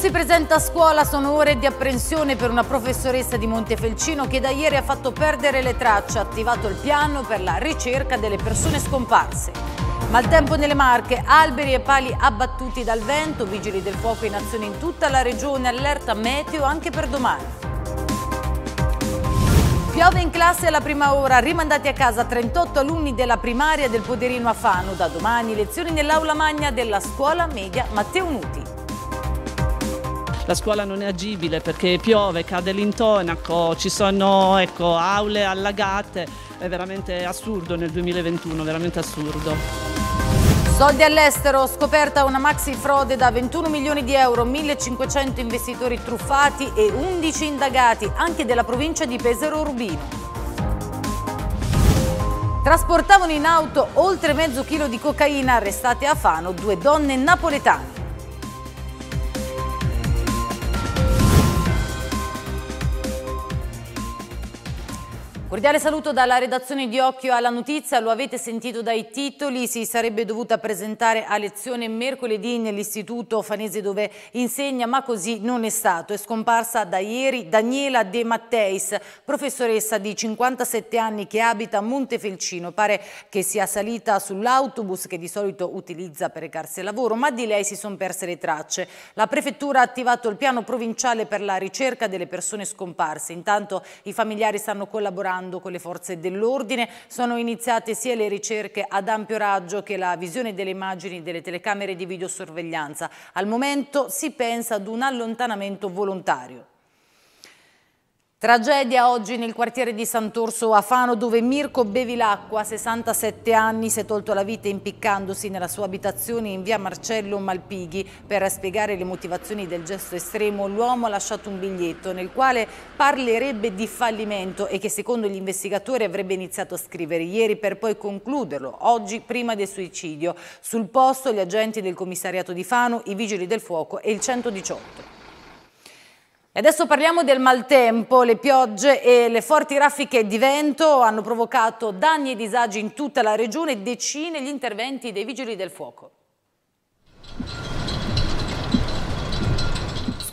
Si presenta a scuola, sono ore di apprensione per una professoressa di Montefelcino che da ieri ha fatto perdere le tracce, ha attivato il piano per la ricerca delle persone scomparse. Maltempo nelle Marche, alberi e pali abbattuti dal vento, vigili del fuoco in azione in tutta la regione, allerta meteo anche per domani. Piove in classe alla prima ora, rimandati a casa 38 alunni della primaria del Poderino a Fano. Da domani lezioni nell'aula magna della scuola media Matteo Nuti la scuola non è agibile perché piove, cade l'intonaco, ci sono ecco, aule allagate, è veramente assurdo nel 2021, veramente assurdo. Soldi all'estero, scoperta una maxi frode da 21 milioni di euro, 1500 investitori truffati e 11 indagati, anche della provincia di Pesaro Urbino. Trasportavano in auto oltre mezzo chilo di cocaina, arrestate a Fano due donne napoletane. Cordiale saluto dalla redazione di Occhio alla Notizia, lo avete sentito dai titoli, si sarebbe dovuta presentare a lezione mercoledì nell'istituto Fanese dove insegna, ma così non è stato. È scomparsa da ieri Daniela De Matteis, professoressa di 57 anni che abita a Montefelcino. Pare che sia salita sull'autobus che di solito utilizza per recarsi al lavoro, ma di lei si sono perse le tracce. La prefettura ha attivato il piano provinciale per la ricerca delle persone scomparse. Intanto i familiari stanno collaborando collaborando con le forze dell'ordine. Sono iniziate sia le ricerche ad ampio raggio che la visione delle immagini delle telecamere di videosorveglianza. Al momento si pensa ad un allontanamento volontario. Tragedia oggi nel quartiere di Sant'Orso a Fano dove Mirko Bevilacqua, 67 anni, si è tolto la vita impiccandosi nella sua abitazione in via Marcello Malpighi. Per spiegare le motivazioni del gesto estremo l'uomo ha lasciato un biglietto nel quale parlerebbe di fallimento e che secondo gli investigatori avrebbe iniziato a scrivere ieri per poi concluderlo oggi prima del suicidio. Sul posto gli agenti del commissariato di Fano, i vigili del fuoco e il 118. E adesso parliamo del maltempo, le piogge e le forti raffiche di vento hanno provocato danni e disagi in tutta la regione decine gli interventi dei vigili del fuoco.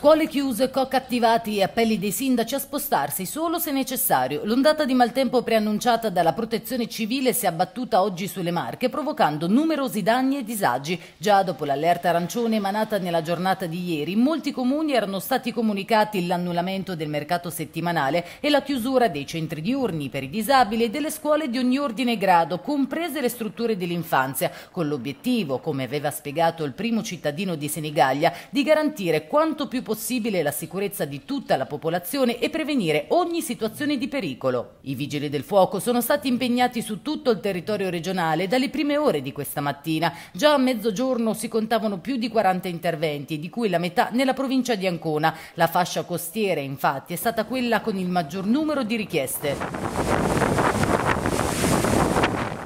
Scuole chiuse, COC attivati e appelli dei sindaci a spostarsi solo se necessario. L'ondata di maltempo preannunciata dalla protezione civile si è abbattuta oggi sulle Marche, provocando numerosi danni e disagi. Già dopo l'allerta arancione emanata nella giornata di ieri, in molti comuni erano stati comunicati l'annullamento del mercato settimanale e la chiusura dei centri diurni per i disabili e delle scuole di ogni ordine e grado, comprese le strutture dell'infanzia, con l'obiettivo, come aveva spiegato il primo cittadino di Senigallia, di garantire quanto più possibile la sicurezza di tutta la popolazione e prevenire ogni situazione di pericolo. I vigili del fuoco sono stati impegnati su tutto il territorio regionale dalle prime ore di questa mattina. Già a mezzogiorno si contavano più di 40 interventi, di cui la metà nella provincia di Ancona. La fascia costiera, infatti, è stata quella con il maggior numero di richieste.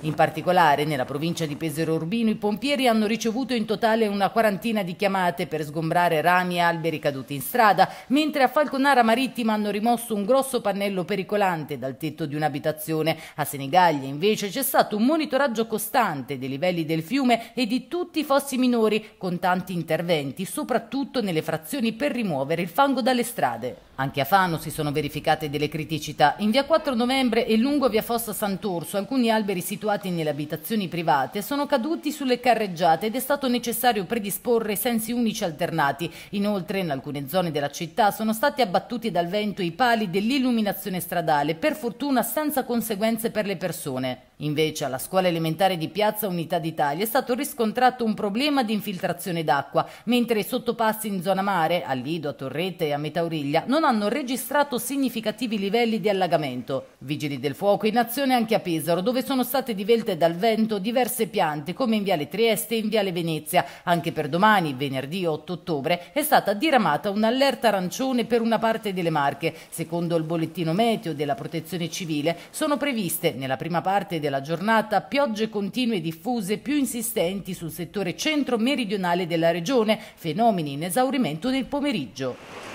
In particolare, nella provincia di Pesaro Urbino, i pompieri hanno ricevuto in totale una quarantina di chiamate per sgombrare rami e alberi caduti in strada, mentre a Falconara Marittima hanno rimosso un grosso pannello pericolante dal tetto di un'abitazione. A Senigallia, invece, c'è stato un monitoraggio costante dei livelli del fiume e di tutti i fossi minori, con tanti interventi, soprattutto nelle frazioni per rimuovere il fango dalle strade. Anche a Fano si sono verificate delle criticità. In via 4 novembre e lungo via Fossa Sant'Orso alcuni alberi situati nelle abitazioni private sono caduti sulle carreggiate ed è stato necessario predisporre sensi unici alternati. Inoltre in alcune zone della città sono stati abbattuti dal vento i pali dell'illuminazione stradale, per fortuna senza conseguenze per le persone. Invece alla scuola elementare di Piazza Unità d'Italia è stato riscontrato un problema di infiltrazione d'acqua, mentre i sottopassi in zona mare, a Lido, a Torrette e a Metauriglia, non hanno registrato significativi livelli di allagamento. Vigili del fuoco in azione anche a Pesaro, dove sono state divelte dal vento diverse piante, come in Viale Trieste e in Viale Venezia. Anche per domani, venerdì 8 ottobre, è stata diramata un'allerta arancione per una parte delle Marche. Secondo il bollettino meteo della Protezione Civile, sono previste nella prima parte della giornata piogge continue diffuse più insistenti sul settore centro-meridionale della regione, fenomeni in esaurimento nel pomeriggio.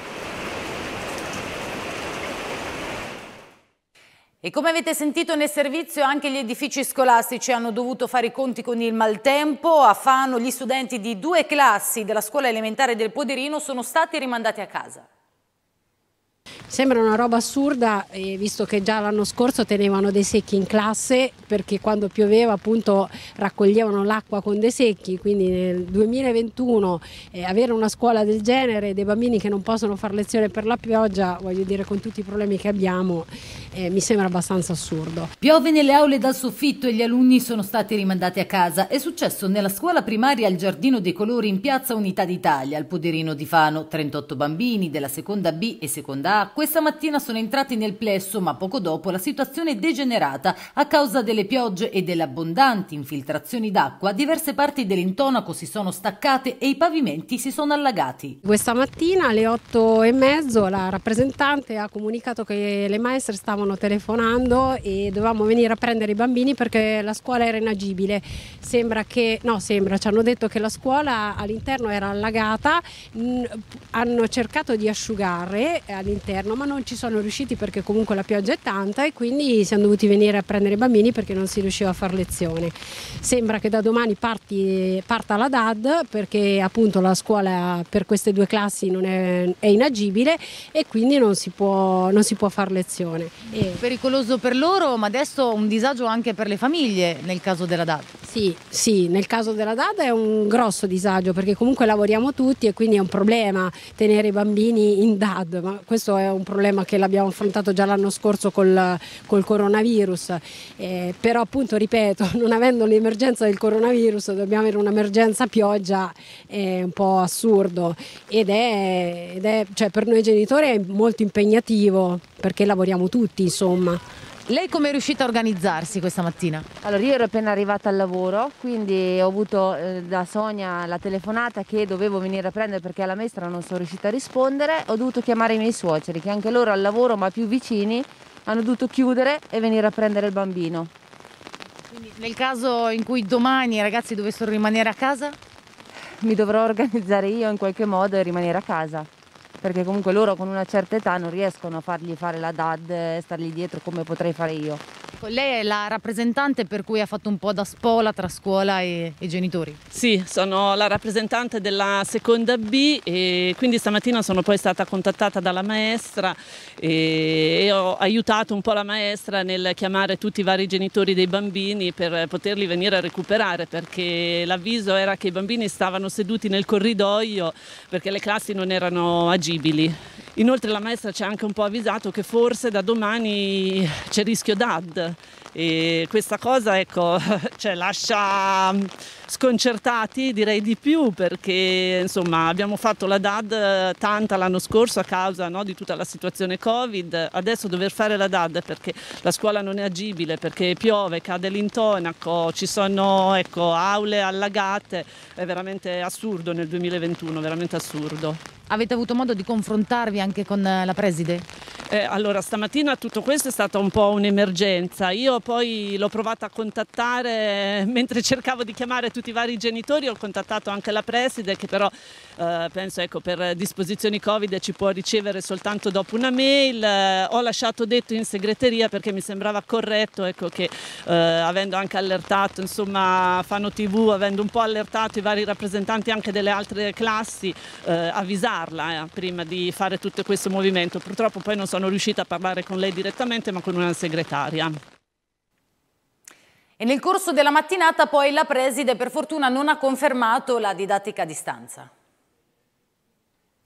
E come avete sentito nel servizio anche gli edifici scolastici hanno dovuto fare i conti con il maltempo. A Fano gli studenti di due classi della scuola elementare del Poderino sono stati rimandati a casa. Sembra una roba assurda, eh, visto che già l'anno scorso tenevano dei secchi in classe perché quando pioveva appunto raccoglievano l'acqua con dei secchi, quindi nel 2021 eh, avere una scuola del genere, dei bambini che non possono fare lezione per la pioggia, voglio dire con tutti i problemi che abbiamo, eh, mi sembra abbastanza assurdo. Piove nelle aule dal soffitto e gli alunni sono stati rimandati a casa. È successo nella scuola primaria al Giardino dei Colori in piazza Unità d'Italia, al Poderino di Fano, 38 bambini della seconda B e seconda A questa mattina sono entrati nel plesso, ma poco dopo la situazione è degenerata a causa delle piogge e delle abbondanti infiltrazioni d'acqua. Diverse parti dell'intonaco si sono staccate e i pavimenti si sono allagati. Questa mattina alle otto e mezzo la rappresentante ha comunicato che le maestre stavano telefonando e dovevamo venire a prendere i bambini perché la scuola era inagibile. Sembra che, no sembra, ci hanno detto che la scuola all'interno era allagata, hanno cercato di asciugare all'interno ma non ci sono riusciti perché comunque la pioggia è tanta e quindi siamo dovuti venire a prendere i bambini perché non si riusciva a fare lezione. Sembra che da domani parti, parta la DAD perché appunto la scuola per queste due classi non è, è inagibile e quindi non si può, non si può fare lezione. Pericoloso per loro ma adesso un disagio anche per le famiglie nel caso della DAD. Sì, sì, nel caso della DAD è un grosso disagio perché comunque lavoriamo tutti e quindi è un problema tenere i bambini in DAD, ma questo è un problema che l'abbiamo affrontato già l'anno scorso col, col coronavirus, eh, però appunto ripeto, non avendo l'emergenza del coronavirus dobbiamo avere un'emergenza pioggia, è un po' assurdo ed è, ed è cioè per noi genitori è molto impegnativo perché lavoriamo tutti insomma. Lei come è riuscita a organizzarsi questa mattina? Allora io ero appena arrivata al lavoro, quindi ho avuto eh, da Sonia la telefonata che dovevo venire a prendere perché alla maestra non sono riuscita a rispondere, ho dovuto chiamare i miei suoceri che anche loro al lavoro ma più vicini hanno dovuto chiudere e venire a prendere il bambino. Quindi nel caso in cui domani i ragazzi dovessero rimanere a casa? Mi dovrò organizzare io in qualche modo e rimanere a casa perché comunque loro con una certa età non riescono a fargli fare la DAD e stargli dietro come potrei fare io. Ecco, lei è la rappresentante per cui ha fatto un po' da spola tra scuola e, e genitori? Sì, sono la rappresentante della seconda B e quindi stamattina sono poi stata contattata dalla maestra e, e ho aiutato un po' la maestra nel chiamare tutti i vari genitori dei bambini per poterli venire a recuperare perché l'avviso era che i bambini stavano seduti nel corridoio perché le classi non erano agibili. Inoltre la maestra ci ha anche un po' avvisato che forse da domani c'è rischio DAD e questa cosa ecco, cioè, lascia sconcertati direi di più perché insomma abbiamo fatto la DAD tanta l'anno scorso a causa no, di tutta la situazione Covid, adesso dover fare la DAD perché la scuola non è agibile, perché piove, cade l'intonaco, ci sono ecco, aule allagate, è veramente assurdo nel 2021, veramente assurdo. Avete avuto modo di confrontarvi anche con la preside? Eh, allora, stamattina tutto questo è stata un po' un'emergenza. Io poi l'ho provata a contattare mentre cercavo di chiamare tutti i vari genitori, ho contattato anche la preside che però eh, penso ecco, per disposizioni Covid ci può ricevere soltanto dopo una mail. Eh, ho lasciato detto in segreteria perché mi sembrava corretto ecco, che eh, avendo anche allertato, insomma, Fano TV, avendo un po' allertato i vari rappresentanti anche delle altre classi, eh, eh, prima di fare tutto questo movimento. Purtroppo poi non sono riuscita a parlare con lei direttamente ma con una segretaria. E nel corso della mattinata poi la preside per fortuna non ha confermato la didattica a distanza.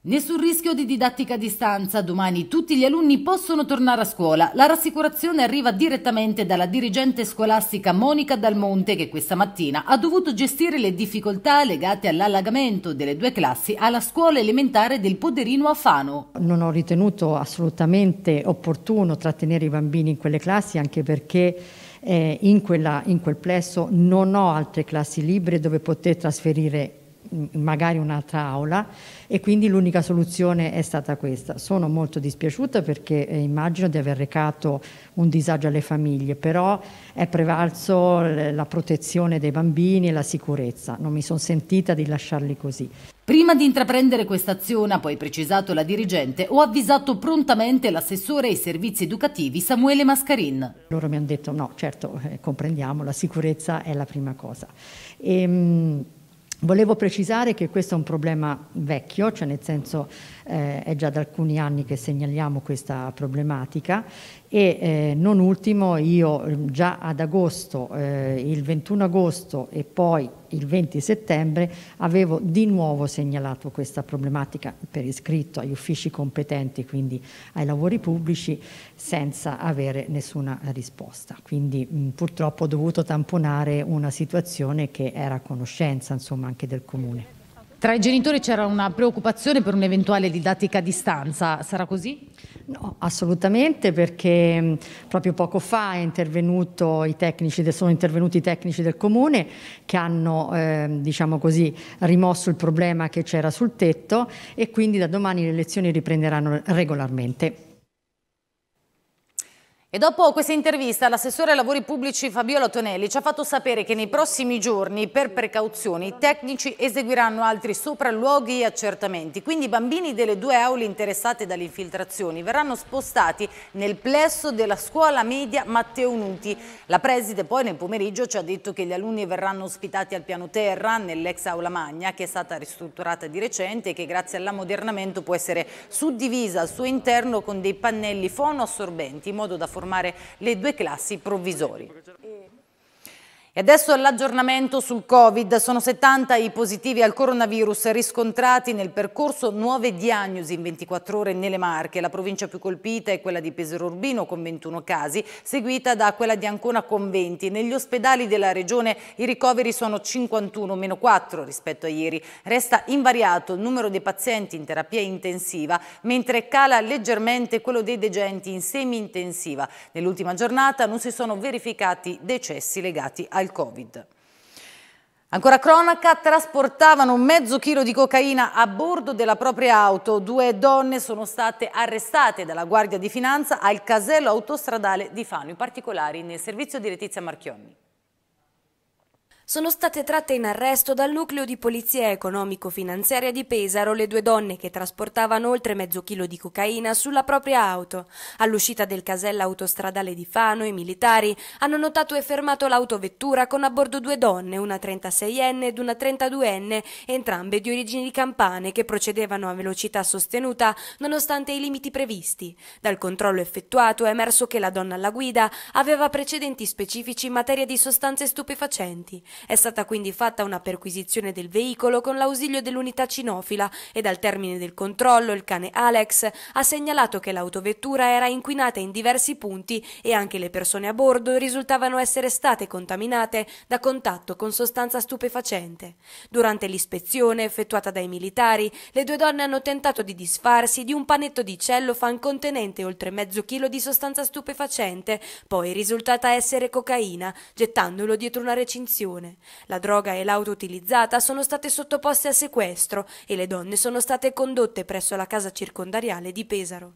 Nessun rischio di didattica a distanza, domani tutti gli alunni possono tornare a scuola. La rassicurazione arriva direttamente dalla dirigente scolastica Monica Dalmonte che questa mattina ha dovuto gestire le difficoltà legate all'allagamento delle due classi alla scuola elementare del Poderino a Fano. Non ho ritenuto assolutamente opportuno trattenere i bambini in quelle classi anche perché eh, in, quella, in quel plesso non ho altre classi libere dove poter trasferire magari un'altra aula e quindi l'unica soluzione è stata questa. Sono molto dispiaciuta perché eh, immagino di aver recato un disagio alle famiglie, però è prevalso la protezione dei bambini e la sicurezza, non mi sono sentita di lasciarli così. Prima di intraprendere questa azione, ha poi precisato la dirigente, ho avvisato prontamente l'assessore ai servizi educativi Samuele Mascarin. Loro mi hanno detto no, certo, eh, comprendiamo, la sicurezza è la prima cosa. E, ehm, Volevo precisare che questo è un problema vecchio, cioè nel senso eh, è già da alcuni anni che segnaliamo questa problematica e eh, non ultimo io eh, già ad agosto, eh, il 21 agosto e poi il 20 settembre avevo di nuovo segnalato questa problematica per iscritto agli uffici competenti, quindi ai lavori pubblici, senza avere nessuna risposta. Quindi mh, purtroppo ho dovuto tamponare una situazione che era a conoscenza insomma, anche del Comune. Tra i genitori c'era una preoccupazione per un'eventuale didattica a distanza, sarà così? No, assolutamente perché proprio poco fa tecnici, sono intervenuti i tecnici del Comune che hanno eh, diciamo così, rimosso il problema che c'era sul tetto e quindi da domani le lezioni riprenderanno regolarmente. E dopo questa intervista l'assessore ai lavori pubblici Fabiola Tonelli ci ha fatto sapere che nei prossimi giorni per precauzioni i tecnici eseguiranno altri sopralluoghi e accertamenti. Quindi i bambini delle due aule interessate dalle infiltrazioni verranno spostati nel plesso della scuola media Matteo Nuti. La preside poi nel pomeriggio ci ha detto che gli alunni verranno ospitati al piano terra nell'ex aula magna che è stata ristrutturata di recente e che grazie all'ammodernamento può essere suddivisa al suo interno con dei pannelli fonoassorbenti in modo da formare formare le due classi provvisori. E adesso l'aggiornamento sul Covid. Sono 70 i positivi al coronavirus riscontrati nel percorso nuove diagnosi in 24 ore nelle Marche. La provincia più colpita è quella di Pesaro Urbino con 21 casi, seguita da quella di Ancona con 20. Negli ospedali della regione i ricoveri sono 51, meno 4 rispetto a ieri. Resta invariato il numero dei pazienti in terapia intensiva, mentre cala leggermente quello dei degenti in semi-intensiva. Nell'ultima giornata non si sono verificati decessi legati al al Covid. Ancora cronaca, trasportavano mezzo chilo di cocaina a bordo della propria auto. Due donne sono state arrestate dalla Guardia di Finanza al casello autostradale di Fano, in particolare nel servizio di Letizia Marchionni sono state tratte in arresto dal nucleo di polizia economico-finanziaria di Pesaro le due donne che trasportavano oltre mezzo chilo di cocaina sulla propria auto. All'uscita del casella autostradale di Fano i militari hanno notato e fermato l'autovettura con a bordo due donne, una 36enne ed una 32enne, entrambe di origini campane che procedevano a velocità sostenuta nonostante i limiti previsti. Dal controllo effettuato è emerso che la donna alla guida aveva precedenti specifici in materia di sostanze stupefacenti. È stata quindi fatta una perquisizione del veicolo con l'ausilio dell'unità cinofila ed al termine del controllo il cane Alex ha segnalato che l'autovettura era inquinata in diversi punti e anche le persone a bordo risultavano essere state contaminate da contatto con sostanza stupefacente. Durante l'ispezione effettuata dai militari, le due donne hanno tentato di disfarsi di un panetto di cellofan contenente oltre mezzo chilo di sostanza stupefacente, poi risultata essere cocaina, gettandolo dietro una recinzione. La droga e l'auto utilizzata sono state sottoposte a sequestro e le donne sono state condotte presso la casa circondariale di Pesaro.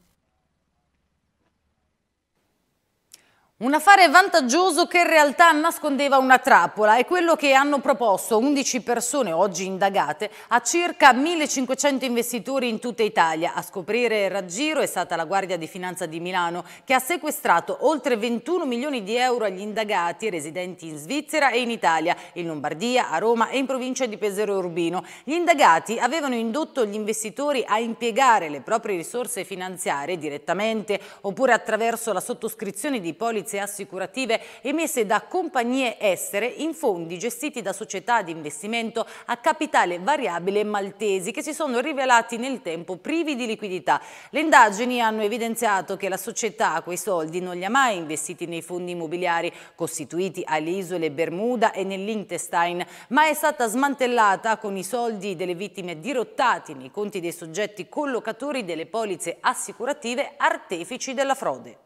Un affare vantaggioso che in realtà nascondeva una trappola è quello che hanno proposto 11 persone oggi indagate a circa 1500 investitori in tutta Italia. A scoprire il raggiro è stata la Guardia di Finanza di Milano che ha sequestrato oltre 21 milioni di euro agli indagati residenti in Svizzera e in Italia, in Lombardia, a Roma e in provincia di Pesaro Urbino. Gli indagati avevano indotto gli investitori a impiegare le proprie risorse finanziarie direttamente oppure attraverso la sottoscrizione di polizze polizze assicurative emesse da compagnie estere in fondi gestiti da società di investimento a capitale variabile maltesi che si sono rivelati nel tempo privi di liquidità. Le indagini hanno evidenziato che la società quei soldi non li ha mai investiti nei fondi immobiliari costituiti alle isole Bermuda e nell'Intestein, ma è stata smantellata con i soldi delle vittime dirottati nei conti dei soggetti collocatori delle polizze assicurative artefici della frode.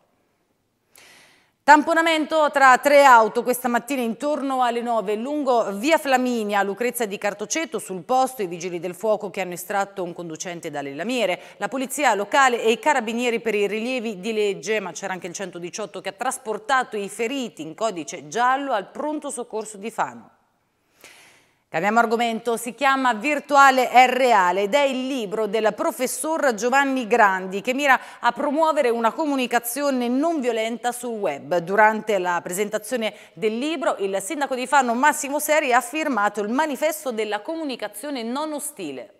Tamponamento tra tre auto questa mattina intorno alle 9 lungo via Flaminia, Lucrezia di Cartoceto, sul posto i vigili del fuoco che hanno estratto un conducente dalle lamiere, la polizia locale e i carabinieri per i rilievi di legge, ma c'era anche il 118 che ha trasportato i feriti in codice giallo al pronto soccorso di Fano. Cambiamo argomento, si chiama Virtuale è reale ed è il libro del professor Giovanni Grandi che mira a promuovere una comunicazione non violenta sul web. Durante la presentazione del libro il sindaco di Fano Massimo Seri ha firmato il manifesto della comunicazione non ostile.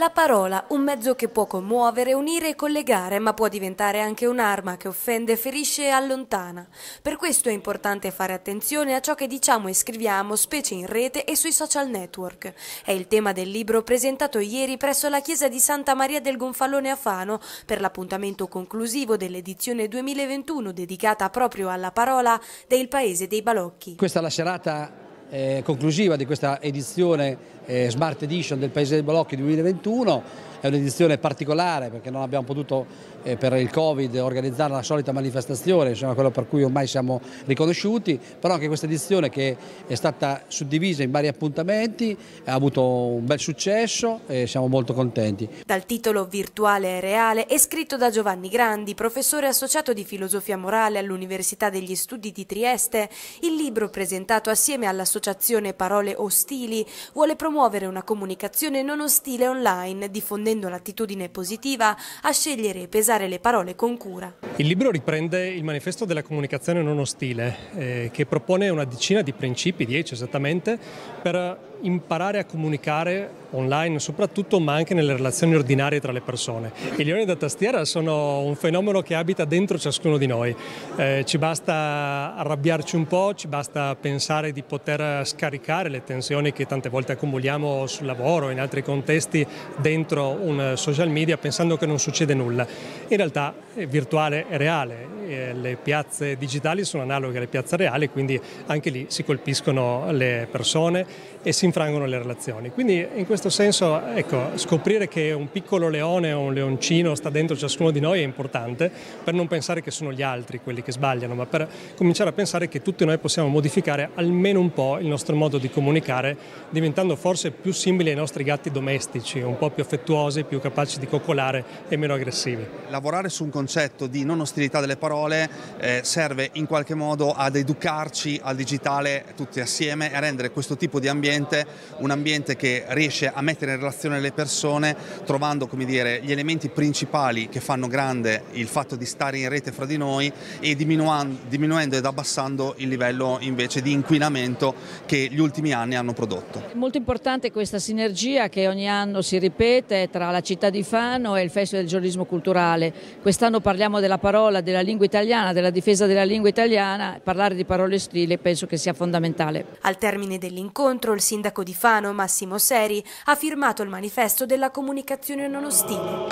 La parola, un mezzo che può commuovere, unire e collegare, ma può diventare anche un'arma che offende, ferisce e allontana. Per questo è importante fare attenzione a ciò che diciamo e scriviamo, specie in rete e sui social network. È il tema del libro presentato ieri presso la chiesa di Santa Maria del Gonfalone a Fano per l'appuntamento conclusivo dell'edizione 2021 dedicata proprio alla parola del Paese dei Balocchi. Questa è la serata eh, conclusiva di questa edizione eh, Smart Edition del Paese dei Balocchi 2021 è un'edizione particolare perché non abbiamo potuto per il Covid organizzare la solita manifestazione, insomma quello per cui ormai siamo riconosciuti, però anche questa edizione che è stata suddivisa in vari appuntamenti ha avuto un bel successo e siamo molto contenti. Dal titolo Virtuale e reale è scritto da Giovanni Grandi, professore associato di filosofia morale all'Università degli Studi di Trieste, il libro presentato assieme all'associazione Parole Ostili vuole promuovere una comunicazione non ostile online diffondendo l'attitudine positiva a scegliere e pesare le parole con cura. Il libro riprende il manifesto della comunicazione non ostile, eh, che propone una decina di principi, dieci esattamente, per imparare a comunicare online soprattutto, ma anche nelle relazioni ordinarie tra le persone. I leoni da tastiera sono un fenomeno che abita dentro ciascuno di noi. Eh, ci basta arrabbiarci un po', ci basta pensare di poter scaricare le tensioni che tante volte accumuliamo sul lavoro o in altri contesti dentro un social media pensando che non succede nulla. In realtà è virtuale reale, eh, le piazze digitali sono analoghe alle piazze reali, quindi anche lì si colpiscono le persone e si infrangono le relazioni. Quindi in questo senso ecco, scoprire che un piccolo leone o un leoncino sta dentro ciascuno di noi è importante per non pensare che sono gli altri quelli che sbagliano, ma per cominciare a pensare che tutti noi possiamo modificare almeno un po' il nostro modo di comunicare, diventando forse più simili ai nostri gatti domestici, un po' più affettuosi, più capaci di coccolare e meno aggressivi. Lavorare su un concetto di non ostilità delle parole eh, serve in qualche modo ad educarci al digitale tutti assieme e a rendere questo tipo di ambiente un ambiente che riesce a mettere in relazione le persone trovando dire, gli elementi principali che fanno grande il fatto di stare in rete fra di noi e diminuendo ed abbassando il livello invece di inquinamento che gli ultimi anni hanno prodotto. È molto importante questa sinergia che ogni anno si ripete tra la città di Fano e il Festival del giornalismo culturale. Quest'anno parliamo della parola, della lingua italiana, della difesa della lingua italiana, parlare di parole stile penso che sia fondamentale. Al termine dell'incontro il il sindaco di Fano, Massimo Seri, ha firmato il manifesto della comunicazione non ostile.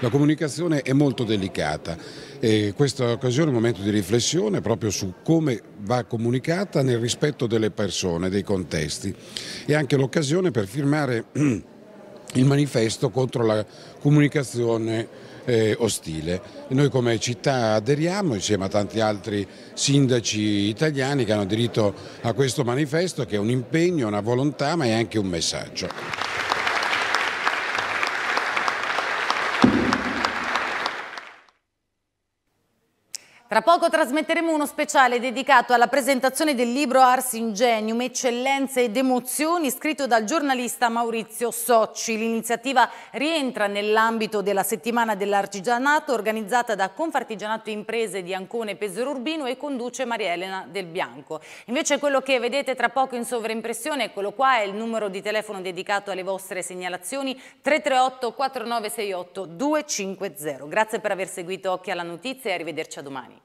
La comunicazione è molto delicata e questa occasione è un momento di riflessione proprio su come va comunicata nel rispetto delle persone, dei contesti e anche l'occasione per firmare il manifesto contro la comunicazione eh, ostile. Noi come città aderiamo insieme a tanti altri sindaci italiani che hanno aderito a questo manifesto che è un impegno, una volontà ma è anche un messaggio. Tra poco trasmetteremo uno speciale dedicato alla presentazione del libro Ars Ingenium, Eccellenze ed Emozioni, scritto dal giornalista Maurizio Socci. L'iniziativa rientra nell'ambito della settimana dell'artigianato organizzata da Confartigianato Imprese di Ancone Pesaro Urbino e conduce Maria Elena Del Bianco. Invece quello che vedete tra poco in sovraimpressione, eccolo qua, è il numero di telefono dedicato alle vostre segnalazioni 338 4968 250. Grazie per aver seguito Occhi alla Notizia e arrivederci a domani.